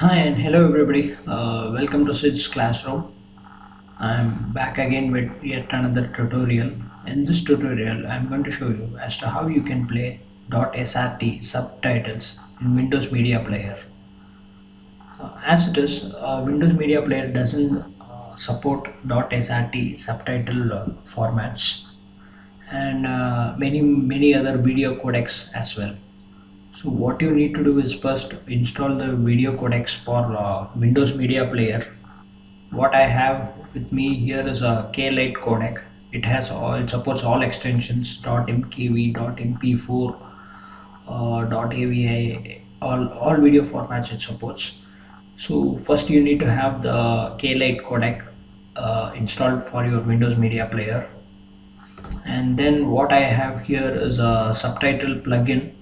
Hi and hello everybody. Uh, welcome to Sid's Classroom. I'm back again with yet another tutorial. In this tutorial, I'm going to show you as to how you can play .srt subtitles in Windows Media Player. Uh, as it is, uh, Windows Media Player doesn't uh, support .srt subtitle uh, formats and uh, many many other video codecs as well. So what you need to do is first install the video codecs for uh, Windows Media Player. What I have with me here is a K-Lite codec. It has all, it supports all extensions .mkv, .mp4, uh, .avi, all all video formats it supports. So first you need to have the K-Lite codec uh, installed for your Windows Media Player. And then what I have here is a subtitle plugin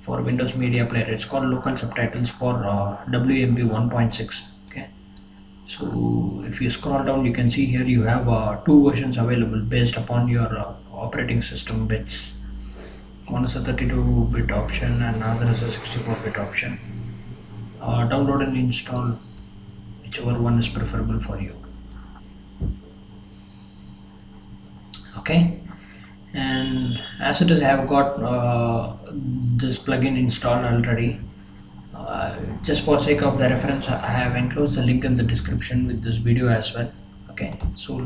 for Windows Media Player. It's called local subtitles for uh, WMP 1.6. Okay. So if you scroll down, you can see here you have uh, two versions available based upon your uh, operating system bits. One is a 32-bit option and another is a 64-bit option. Uh, download and install whichever one is preferable for you. Okay and as it is I have got uh, this plugin installed already. Uh, just for sake of the reference I have enclosed the link in the description with this video as well. Okay so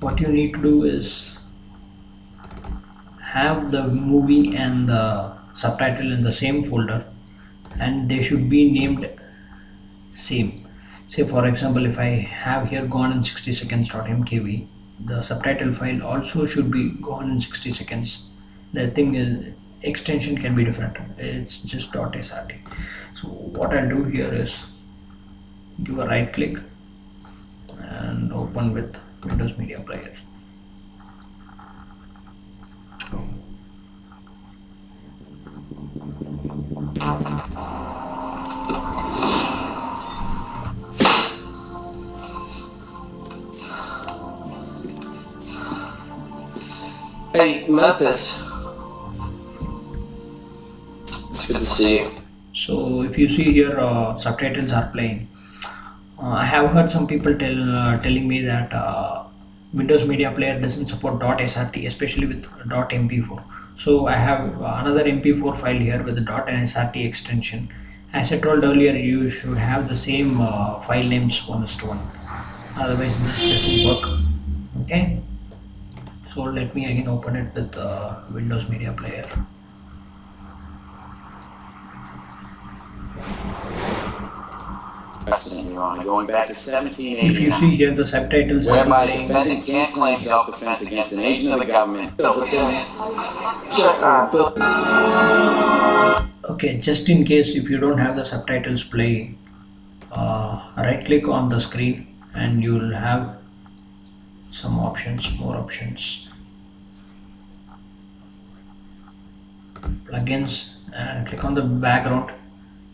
what you need to do is have the movie and the subtitle in the same folder and they should be named same. Say for example if I have here gone in 60 seconds.mkv the subtitle file also should be gone in 60 seconds. The thing is extension can be different. It's just .srt so what I'll do here is give a right click and open with Windows Media Player ah, ah, ah. Hey, Memphis. It's good to see you. so if you see here uh, subtitles are playing. Uh, I have heard some people tell uh, telling me that uh, Windows Media Player doesn't support .srt especially with .mp4 so I have another mp4 file here with the .srt extension. As I told earlier you should have the same uh, file names one to one otherwise this doesn't work. Okay so let me again open it with uh, Windows Media Player. Precedent, Your Honor, going back to if you see here the subtitles are whereby playing. defendant can't claim self-defense against an agent of the government. okay just in case if you don't have the subtitles play uh, right click on the screen and you'll have some options more options. Plugins and click on the background.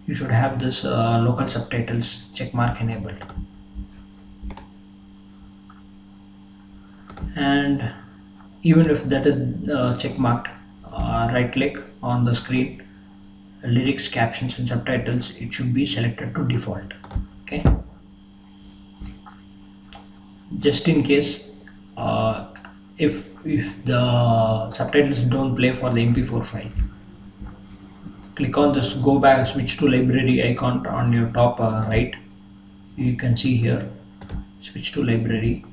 You should have this uh, local subtitles check mark enabled. And even if that is uh, check marked uh, right click on the screen lyrics captions and subtitles it should be selected to default. Okay? Just in case uh, if if the subtitles don't play for the mp4 file click on this go back switch to library icon on your top uh, right. You can see here switch to library.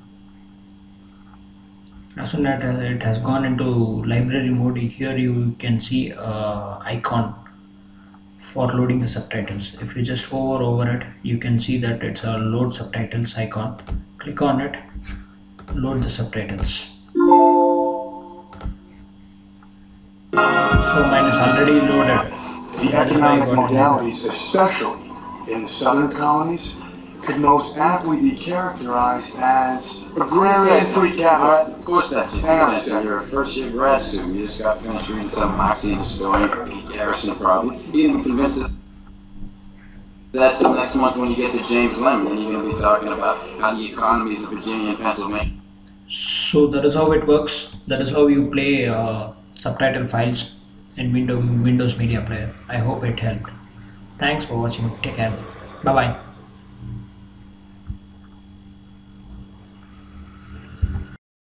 As soon as it has gone into library mode here you can see uh, icon for loading the subtitles. If you just hover over it you can see that it's a load subtitles icon. Click on it load the subtitles so mine is already loaded The That is why economic got it. modalities, especially in the southern colonies, could most aptly be characterized as agrarian free capital. Of course that's it. Hang on a That's second. You're a first year grad student. You just got finished reading some Marxian historian, or Pete Garrison probably. You're gonna be convinced that that till next month when you get to James Lemon, then you're gonna be talking about how the economies of Virginia and Pennsylvania. So that is how it works. That is how you play uh, subtitle files in windows windows media player. I hope it helped. Thanks for watching. Take care. Bye bye